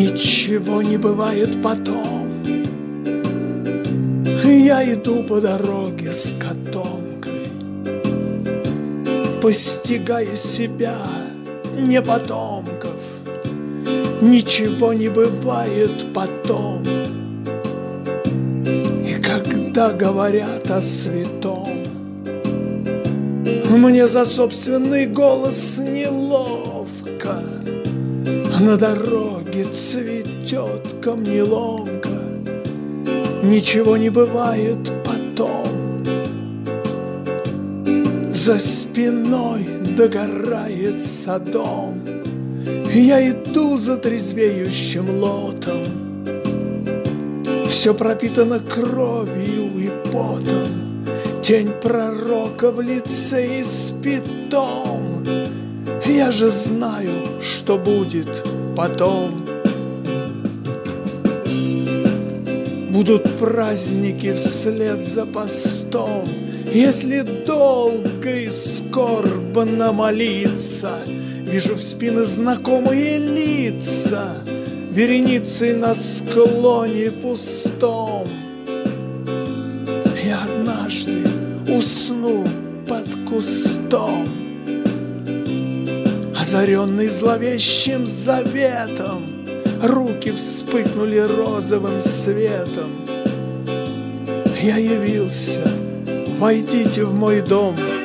Ничего не бывает потом. Я иду по дороге с котомкой Постигая себя, не потомков Ничего не бывает потом. И когда говорят о святом Мне за собственный голос неловко На дороге цветет камнеломка Ничего не бывает потом. За спиной догорает садом Я иду за трезвеющим лотом. Все пропитано кровью и потом Тень пророка в лице испитом Я же знаю, что будет потом Будут праздники вслед за постом, Если долго и скорбно молиться. Вижу в спины знакомые лица, Вереницей на склоне пустом. И однажды усну под кустом, Озаренный зловещим заветом, Руки вспыхнули розовым светом. Я явился, войдите в мой дом —